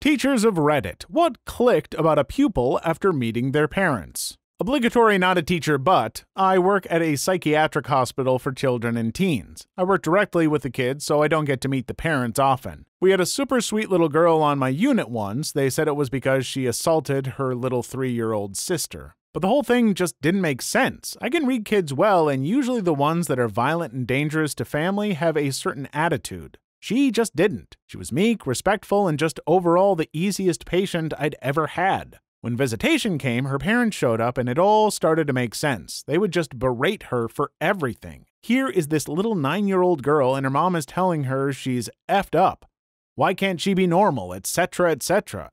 Teachers of Reddit, what clicked about a pupil after meeting their parents? Obligatory not a teacher, but I work at a psychiatric hospital for children and teens. I work directly with the kids, so I don't get to meet the parents often. We had a super sweet little girl on my unit once. They said it was because she assaulted her little three year old sister. But the whole thing just didn't make sense. I can read kids well, and usually the ones that are violent and dangerous to family have a certain attitude. She just didn't. She was meek, respectful, and just overall the easiest patient I'd ever had. When visitation came, her parents showed up and it all started to make sense. They would just berate her for everything. Here is this little nine year old girl, and her mom is telling her she's effed up. Why can't she be normal, etc., etc.?